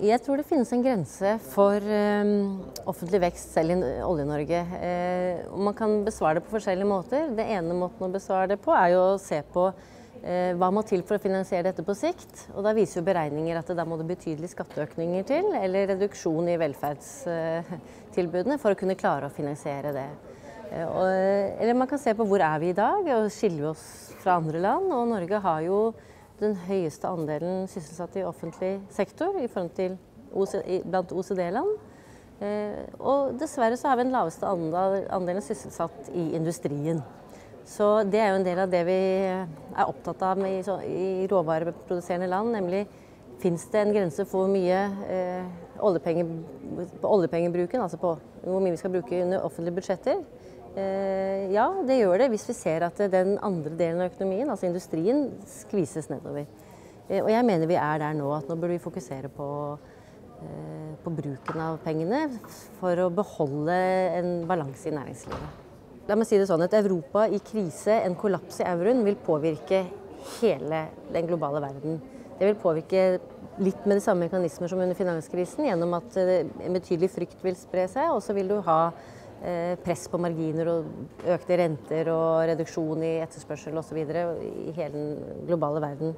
Jeg tror det finnes en grense for um, offentlig vekst selv i Olje-Norge. Eh, man kan besvare det på forskjellige måter. Det ene måten å besvare det på er jo å se på eh, hva må til for å finansiere dette på sikt. Og da viser jo beregninger at da må det betydelige skatteøkninger til, eller reduksjon i velferdstilbudene for å kunne klare å finansiere det. Eh, og, eller man kan se på hvor er vi i dag, og skiller vi oss fra andre land. Og Norge har jo den høyeste andelen sysselsatte i offentlig sektor i forhold til OCD, blant OECD-land. Eh, og dessverre så har vi den laveste andelen sysselsatt i industrien. Så det er jo en del av det vi er opptatt av i, i råvareproduserende land, nemlig fins det en grense for hvor mye eh, på oljepengebruken, altså på hvor mye vi skal bruke under offentlige budsjetter, ja, det gjør det hvis vi ser at den andre delen av økonomien, altså industrien, skvises nedover. Eh, og jeg mener vi er der nå, at nå burde vi fokusere på, eh, på bruken av pengene for å beholde en balanse i næringslivet. La meg si det sånn, Et Europa i krise, en kollaps i euroen, vil påvirke hele den globale verden. Det vil påvirke litt med de samme mekanismer som under finanskrisen, gjennom at en betydelig frykt vil spre seg, og så vil du ha Eh, press på marginer og økte renter og reduksjon i etterspørsel osv. i hele den globale verden.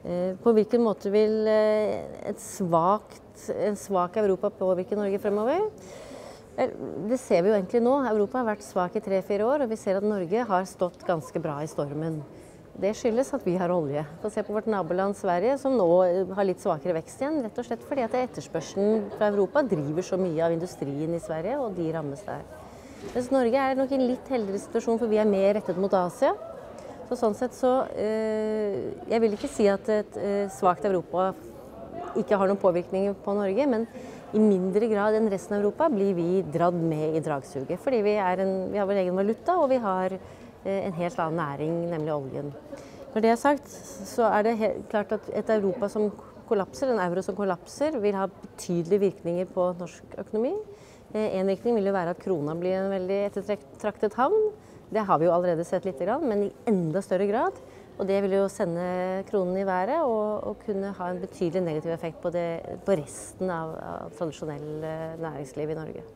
Eh, på hvilken måte vil eh, svagt, en svak Europa påvirke Norge fremover? Det ser vi jo egentlig nå. Europa har vært svak i tre-fire år, og vi ser at Norge har stått ganske bra i stormen. Det skyldes at vi har olje. Få se på vårt naboland Sverige, som nå har litt svakere vekst igjen. Rett og slett fordi at etterspørselen fra Europa driver så mye av industrien i Sverige, og de rammes der. Mens Norge er nok i en litt heldigere situasjon, for vi er mer rettet mot Asia. Så sånn sett så øh, Jeg vil ikke si at et øh, svakt Europa ikke har noen påvirkning på Norge, men i mindre grad enn resten av Europa blir vi dratt med i dragsuget. Fordi vi, en, vi har vår egen valuta, og vi har Eh, en helt annen næring, nemlig oljen. Når det er sagt, så er det klart at et Europa som kollapser, en euro som kollapser, vil ha betydelige virkninger på norsk økonomi. Eh, en virkning vil jo være at krona blir en veldig ettertraktet havn. Det har vi jo allerede sett litt, men i enda større grad. Og det vil jo sende kronen i været og, og kunne ha en betydelig negativ effekt på, det, på resten av, av tradisjonell eh, næringsliv i Norge.